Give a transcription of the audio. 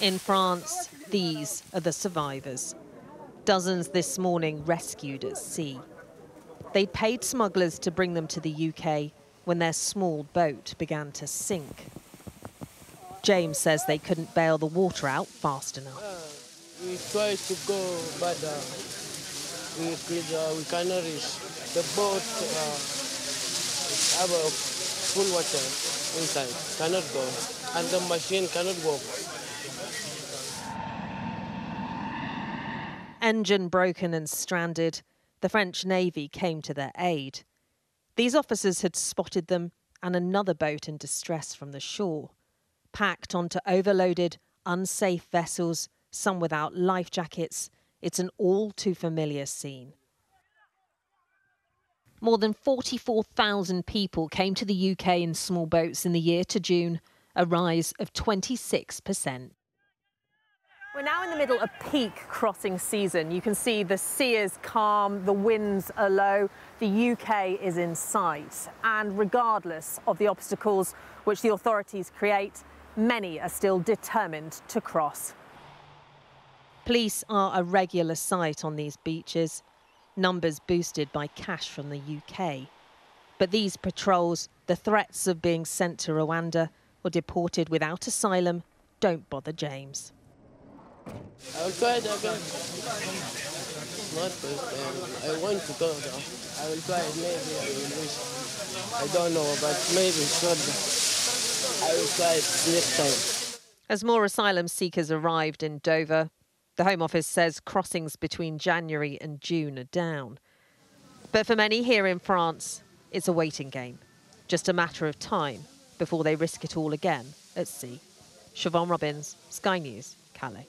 In France, these are the survivors. Dozens this morning rescued at sea. They'd paid smugglers to bring them to the UK when their small boat began to sink. James says they couldn't bail the water out fast enough. Uh, we tried to go, but uh, we, uh, we cannot reach. The boat uh, have a full water inside, cannot go, and the machine cannot work. Engine broken and stranded, the French Navy came to their aid. These officers had spotted them and another boat in distress from the shore, packed onto overloaded, unsafe vessels, some without life jackets. It's an all too familiar scene. More than 44,000 people came to the UK in small boats in the year to June, a rise of 26%. We're now in the middle of peak crossing season. You can see the sea is calm, the winds are low, the UK is in sight. And regardless of the obstacles which the authorities create, many are still determined to cross. Police are a regular sight on these beaches, numbers boosted by cash from the UK. But these patrols, the threats of being sent to Rwanda or deported without asylum, don't bother James. I'll try it again. Not um, I want to go though. I will try it. Maybe I will lose. I don't know, but maybe not. I will try it next time. As more asylum seekers arrived in Dover, the Home Office says crossings between January and June are down. But for many here in France, it's a waiting game. Just a matter of time before they risk it all again at sea. Siobhan Robbins, Sky News, Calais.